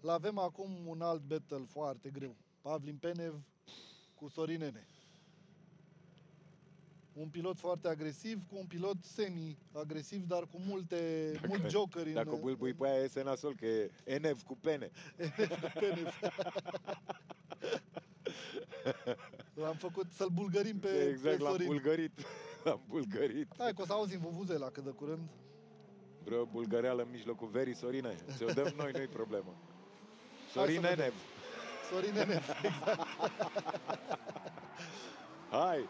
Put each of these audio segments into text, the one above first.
L-avem acum un alt battle foarte greu. Pavlin Penev cu Sorin Nene. Un pilot foarte agresiv cu un pilot semi-agresiv, dar cu multe, dacă, mult joker în... Dacă bâlbui pe aia iese nasol, că e NF cu pene. Penev. L-am făcut să-l bulgărim pe, exact, pe l-am Sorin. bulgărit. L-am bulgărit. Hai că o să auzim vuvuzela cât de curând. Vreo bulgăreală în mijlocul verii, Sorine. Ți-o dăm noi, nu-i problemă. Sorin să vedem. Nenev. Sorin Nene, exact. Hai!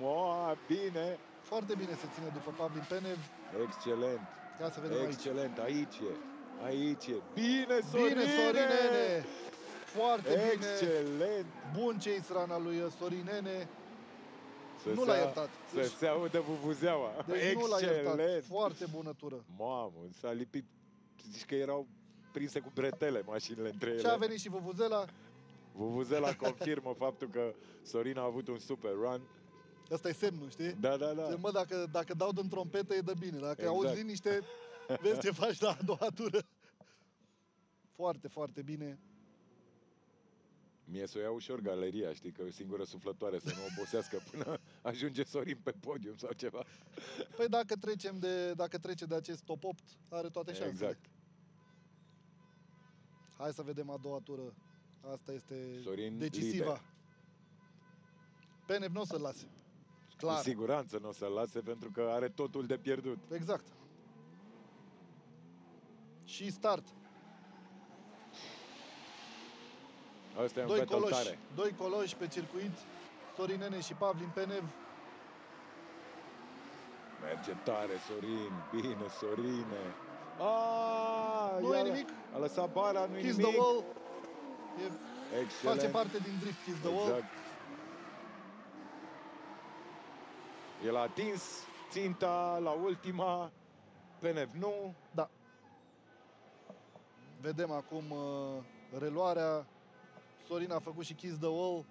Moa, bine! Foarte bine se ține după Pavlin Penev. Excelent! Ia să vedem aici. Excelent! Aici e! Aici e! Bine, Sorine! Bine, Sorin Nene! Foarte bine! Excelent! Bun chase run al lui Sorin Nene. Să Nu se l-a au- iertat. Să Deci- se audă bubuzeaua. Deci nu l-a iertat. Excelent! Foarte bună tură. Mamă, s-a lipit. Zici că erau prinse cu bretele mașinile între ele. Și a venit și Vuvuzela. Vuvuzela confirmă faptul că Sorin a avut un super run. Ăsta e semnul, știi? Da, da, da. Zice, Mă, dacă, dacă dau din trompetă e de bine. Dacă Exact. auzi liniște, vezi ce faci la a doua tură. Foarte, foarte bine. Mie să o ia ușor galeria, știi, că e o singură suflătoare să nu obosească până ajunge Sorin pe podium sau ceva. Păi dacă trecem de, dacă trece de acest top 8, are toate șansele. Exact. Hai să vedem a doua tură. Asta este Sorin decisiva. lider. Penev nu o să-l lase. Cu Clar. siguranță nu o să-l lase pentru că are totul de pierdut. Exact. Și start. Asta e un Doi battle coloși, tare. doi coloși pe circuit. Sorin Nene și Pavlin Penev. Merge tare, Sorin. Bine, Sorine. A, Nu e nimic. A lăsat bara, nu e Kiss nimic. the wall. E, Excelent. face parte din drift Kiss the wall. Exact. El a atins ținta la ultima. Penev nu. Da. Vedem acum uh, reluarea. Sorin a făcut și Kiss the Wall.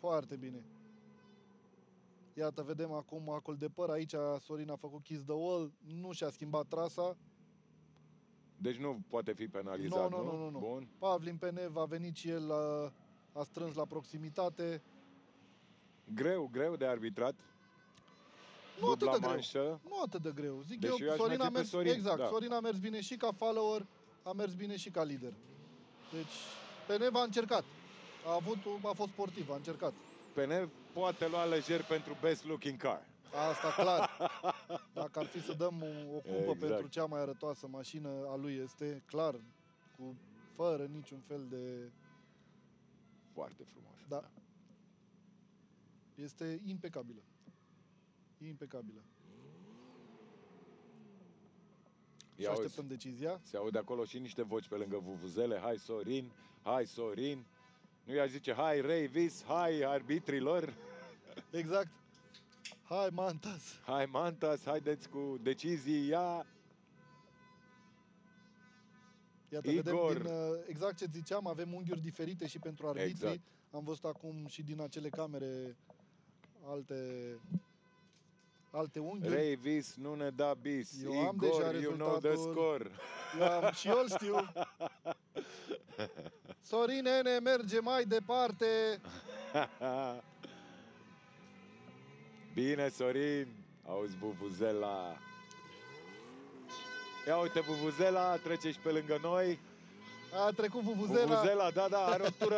Foarte bine. Iată, vedem acum acol de păr. Aici Sorin a făcut Kiss the Wall. Nu și-a schimbat trasa. Deci nu poate fi penalizat, Nu, nu, nu, nu, nu. Bun. Pavlin Penev a venit și el, a, a strâns la proximitate. Greu, greu de arbitrat. Nu atât Dubla de greu. manșă. Nu atât de greu. Zic Deci eu eu, aș Sorin merge a pe mers, Sorin, exact, da. Sorin a mers bine și ca follower, a mers bine și ca lider. Deci, Penev a încercat. A avut, a fost sportiv, a încercat. Penev poate lua lejer pentru best looking car. Asta clar. Dacă ar fi să dăm o, o cumpă Exact. pentru cea mai arătoasă mașină a lui, este clar, cu fără niciun fel de... Foarte frumos. Da. Este impecabilă. Impecabilă. Și Ia auzi, așteptăm decizia. se aude acolo și niște voci pe lângă vuvuzele. Hai Sorin, hai Sorin. Nu i-aș zice, hai Reivis, hai arbitrilor, Exact. Hai, Mantas. hai Mantas, haideți cu decizii, ia. Iată, Igor. vedem din, uh, exact ce ziceam, avem unghiuri diferite și pentru arbitrii. Exact. Am văzut acum și din acele camere alte alte unghiuri. Reivis nu ne da bis. Eu am Igor, deja you know the rezultatul. score. Eu am, și eu îl știu. Sorin Nene merge mai departe. Bine, Sorin. Auzi vuvuzela. Ia uite vuvuzela, trece și pe lângă noi. A trecut Vuvuzela. Vuvuzela, da, da, are o tură